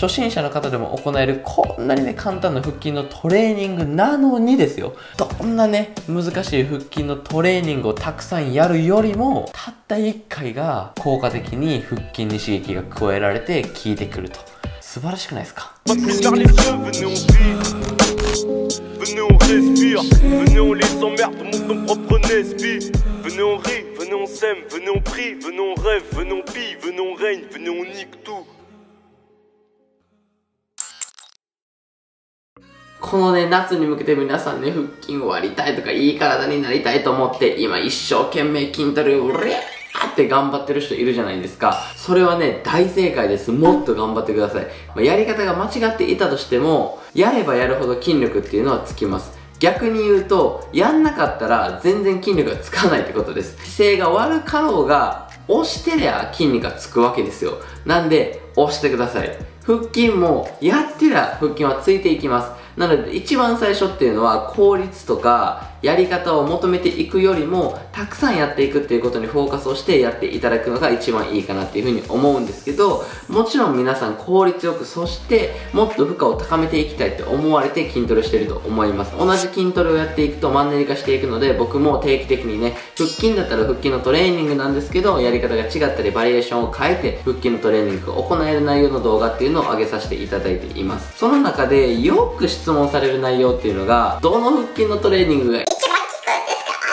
初心者の方でも行えるこんなにね簡単な腹筋のトレーニングなのにですよどんなね難しい腹筋のトレーニングをたくさんやるよりもたった1回が効果的に腹筋に刺激が加えられて効いてくると素晴らしくないですかこのね、夏に向けて皆さんね、腹筋を割りたいとか、いい体になりたいと思って、今一生懸命筋トレを、うりゃって頑張ってる人いるじゃないですか。それはね、大正解です。もっと頑張ってください。まあ、やり方が間違っていたとしても、やればやるほど筋力っていうのはつきます。逆に言うと、やんなかったら全然筋力がつかないってことです。姿勢が悪かろうが、押してりゃ筋肉がつくわけですよ。なんで、押してください。腹筋もやってりゃ腹筋はついていきます。なので一番最初っていうのは効率とかやり方を求めていくよりもたくさんやっていくっていうことにフォーカスをしてやっていただくのが一番いいかなっていうふうに思うんですけどもちろん皆さん効率よくそしてもっと負荷を高めていきたいって思われて筋トレしてると思います。同じ筋トレをやっていくとマンネリ化していくので僕も定期的にね腹筋だったら腹筋のトレーニングなんですけどやり方が違ったりバリエーションを変えて腹筋のトレーニングが行える内容の動画っていうのを上げさせていただいています。その中でよく質問される内容っていうのがどの腹筋のトレーニングが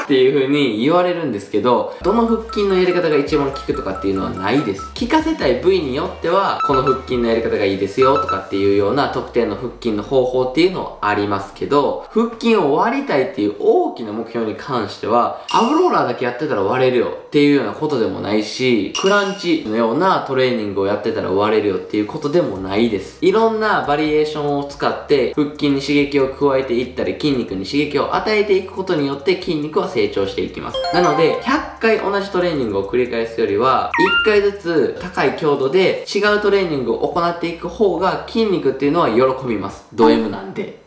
っていう風に言われるんですけど、どの腹筋のやり方が一番効くとかっていうのはないです。効かせたい部位によっては、この腹筋のやり方がいいですよとかっていうような特定の腹筋の方法っていうのはありますけど、腹筋を割りたいっていう大きな目標に関しては、アブローラーだけやってたら割れるよっていうようなことでもないし、クランチのようなトレーニングをやってたら割れるよっていうことでもないです。いろんなバリエーションを使って腹筋に刺激を加えていったり筋肉に刺激を与えていくことによって筋肉は成成長していきます。なので、100回同じトレーニングを繰り返すよりは、1回ずつ高い強度で違うトレーニングを行っていく方が筋肉っていうのは喜びます。ド M なんで。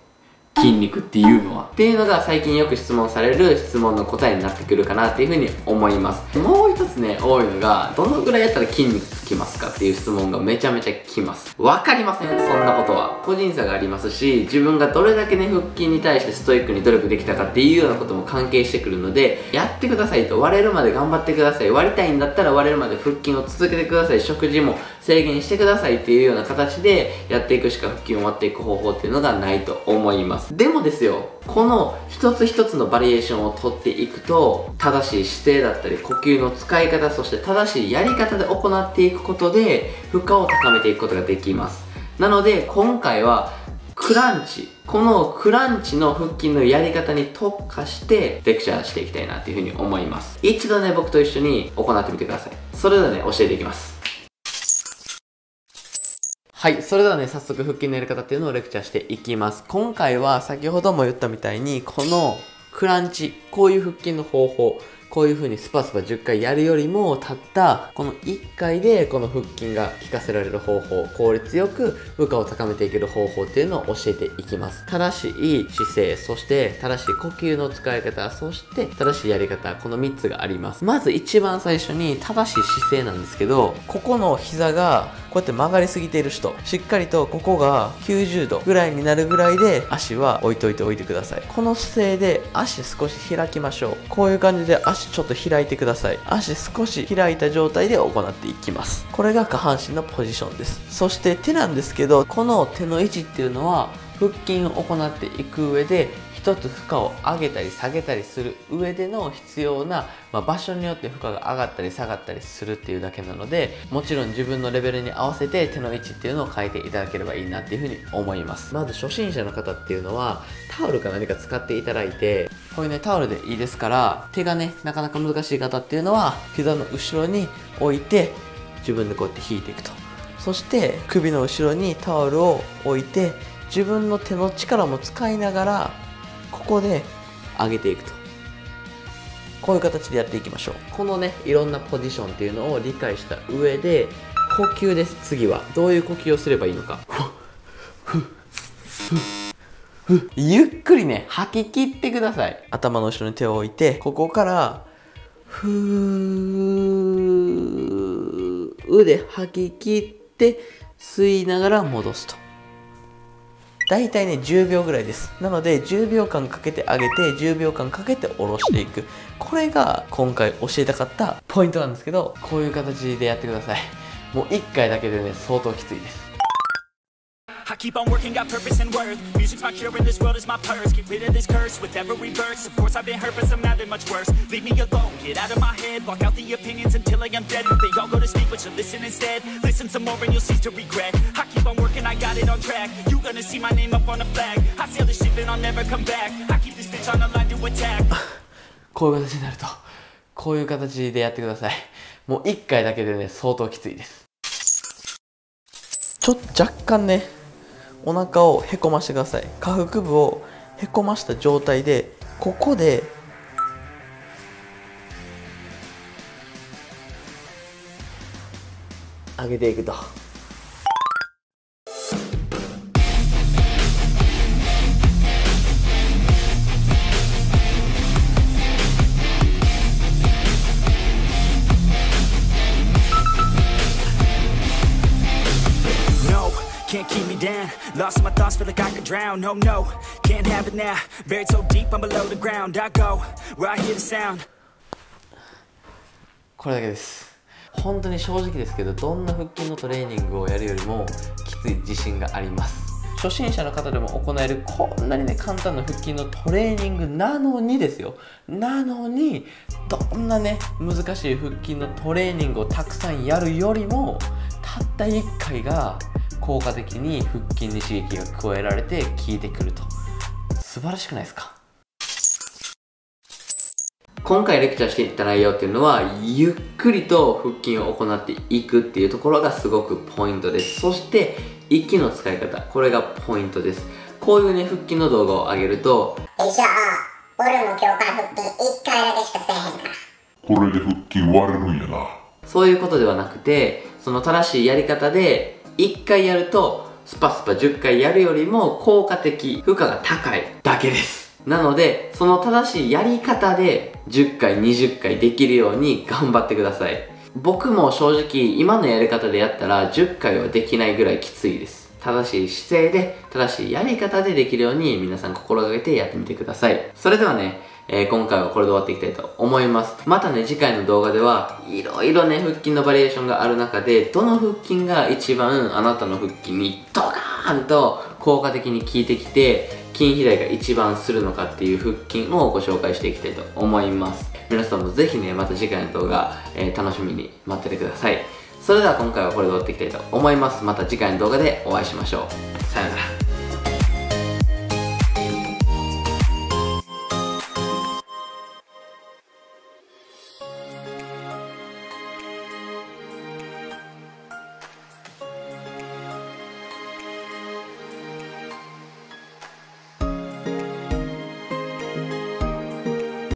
筋肉っていうのは。っていうのが最近よく質問される質問の答えになってくるかなっていうふうに思います。もう一つね多いのがどのぐらいやったら筋肉つきますかっていう質問がめちゃめちゃきます。わかりませんそんなことは。個人差がありますし自分がどれだけね腹筋に対してストイックに努力できたかっていうようなことも関係してくるのでやってくださいと。割れるまで頑張ってください。割りたいんだったら割れるまで腹筋を続けてください。食事も制限してくださいっていうような形でやっていくしか腹筋を割っていく方法っていうのがないと思います。ます。でもですよこの一つ一つのバリエーションをとっていくと正しい姿勢だったり呼吸の使い方そして正しいやり方で行っていくことで負荷を高めていくことができます。なので今回はクランチ。このクランチの腹筋のやり方に特化してレクチャーしていきたいなっていうふうに思います。一度ね僕と一緒に行ってみてください。それではね教えていきます。はい。それではね、早速腹筋のやり方っていうのをレクチャーしていきます。今回は先ほども言ったみたいに、このクランチ、こういう腹筋の方法、こういう風にスパスパ10回やるよりも、たったこの1回でこの腹筋が効かせられる方法、効率よく負荷を高めていける方法っていうのを教えていきます。正しい姿勢、そして正しい呼吸の使い方、そして正しいやり方、この3つがあります。まず一番最初に正しい姿勢なんですけど、ここの膝がこうやって曲がりすぎている人、しっかりとここが90度ぐらいになるぐらいで足は置いといておいてください。この姿勢で足少し開きましょう。こういう感じで足ちょっと開いてください。足少し開いた状態で行っていきます。これが下半身のポジションです。そして手なんですけど、この手の位置っていうのは腹筋を行っていく上で一つ負荷を上げたり下げたりする上での必要な、まあ、場所によって負荷が上がったり下がったりするっていうだけなのでもちろん自分のレベルに合わせて手の位置っていうのを変えていただければいいなっていうふうに思います。まず初心者の方っていうのはタオルか何か使っていただいてこういうねタオルでいいですから手がねなかなか難しい方っていうのは膝の後ろに置いて自分でこうやって引いていくと。そして首の後ろにタオルを置いて自分の手の力も使いながらここで上げていくと。こういう形でやっていきましょう。このねいろんなポジションっていうのを理解した上で呼吸です次は。どういう呼吸をすればいいのか。ゆっくりね吐き切ってください頭の後ろに手を置いてここからふーうで吐き切って吸いながら戻すと大体ね10秒ぐらいです。なので10秒間かけてあげて10秒間かけて下ろしていく。これが今回教えたかったポイントなんですけどこういう形でやってください。もう1回だけでね相当きついです。It on track. You gonna see my name up on the flag. I sail the ship and I'll never come back. I keep this bitch on the line to attack. こういう形になるとこういう形でやってくださいもう1回だけでね相当きついですちょっと若干ねお腹をへこましてください下腹部をへこました状態でここで上げていくと can't keep me down. Lost my thoughts, feel like I could drown. No, no, can't have it now. Buried so deep, I'm below the ground. I go where I hear the sound. これだけです本当に正直ですけどどんな腹筋のトレーニングをやるよりもきつい自信があります初心者の方でも行えるこんなにね簡単な腹筋のトレーニングなのにですよなのにどんなね難しい腹筋のトレーニングをたくさんやるよりもたった1回が効果的に腹筋に刺激が加えられて効いてくると。素晴らしくないですか？今回レクチャーしていった内容っていうのはゆっくりと腹筋を行っていくっていうところがすごくポイントです。そして息の使い方これがポイントです。こういうね腹筋の動画を上げるとよいしょ俺も今日から腹筋1回だけしかせえへんから。これで腹筋割れるんやな。そういうことではなくてその正しいやり方で1回やるとスパスパ10回やるよりも効果的負荷が高いだけです。なのでその正しいやり方で10回20回できるように頑張ってください。僕も正直今のやり方でやったら10回はできないぐらいきついです。正しい姿勢で正しいやり方でできるように皆さん心がけてやってみてください。それではねえー今回はこれで終わっていきたいと思います。またね次回の動画ではいろいろね腹筋のバリエーションがある中でどの腹筋が一番あなたの腹筋にドカーンと効果的に効いてきて筋肥大が一番するのかっていう腹筋をご紹介していきたいと思います。皆さんもぜひねまた次回の動画、えー楽しみに待っててください。それでは今回はこれで終わっていきたいと思います。また次回の動画でお会いしましょう。さよなら。